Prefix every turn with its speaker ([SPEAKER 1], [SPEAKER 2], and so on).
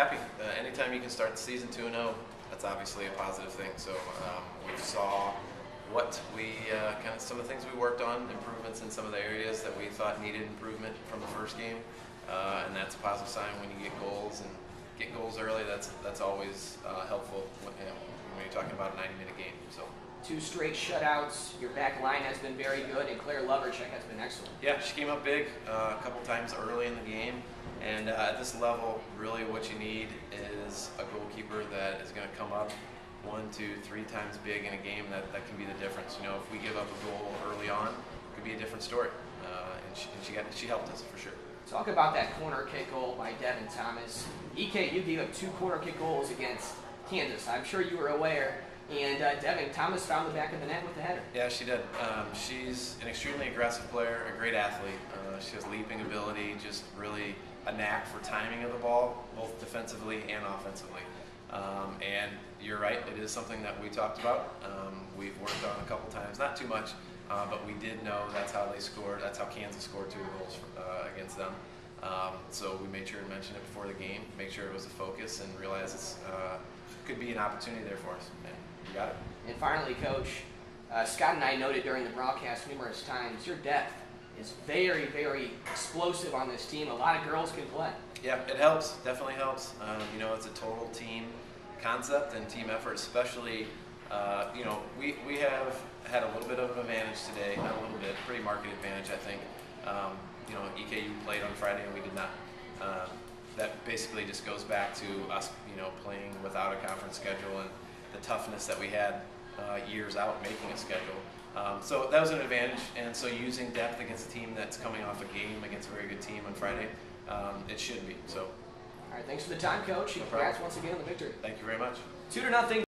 [SPEAKER 1] happy. Uh, anytime you can start the season 2 0, that's obviously a positive thing. So um, we saw what we uh, kind of some of the things we worked on, improvements in some of the areas that we thought needed improvement from the first game, uh, and that's a positive sign when you get goals and get goals early. That's that's always uh, helpful when, you know, when you're talking about a 90 minute game. So.
[SPEAKER 2] Two straight shutouts. Your back line has been very good, and Claire Lovercheck has been excellent.
[SPEAKER 1] Yeah, she came up big uh, a couple times early in the game. And uh, at this level, really what you need is a goalkeeper that is going to come up one, two, three times big in a game. That, that can be the difference. You know, if we give up a goal early on, it could be a different story. Uh, and she, and she, got, she helped us for sure.
[SPEAKER 2] Talk about that corner kick goal by Devon Thomas. EK, you gave up two corner kick goals against Kansas. I'm sure you were aware. And uh, Devon Thomas found the back of the net with the header.
[SPEAKER 1] Yeah, she did. Um, she's an extremely aggressive player, a great athlete. Uh, she has leaping ability, just really a knack for timing of the ball, both defensively and offensively. Um, and you're right, it is something that we talked about. Um, we've worked on a couple times, not too much, uh, but we did know that's how they scored. That's how Kansas scored two goals uh, against them. Um, so we made sure to mention it before the game, make sure it was a focus, and realize it uh, could be an opportunity there for us. And you got it.
[SPEAKER 2] And finally, Coach, uh, Scott and I noted during the broadcast numerous times your depth is very, very explosive on this team. A lot of girls can play.
[SPEAKER 1] Yeah, it helps. Definitely helps. Um, you know, it's a total team concept and team effort, especially. Uh, you know, we, we have had a little bit of an advantage today, not a little bit, pretty market advantage, I think. Um, you know, EKU played on Friday and we did not. Uh, that basically just goes back to us, you know, playing without a conference schedule and the toughness that we had uh, years out making a schedule. Um, so that was an advantage, and so using depth against a team that's coming off a game against a very good team on Friday, um, it should be. So,
[SPEAKER 2] all right, thanks for the time, Coach.
[SPEAKER 1] No
[SPEAKER 2] Congrats once again on the victory.
[SPEAKER 1] Thank you very much.
[SPEAKER 2] Two to nothing.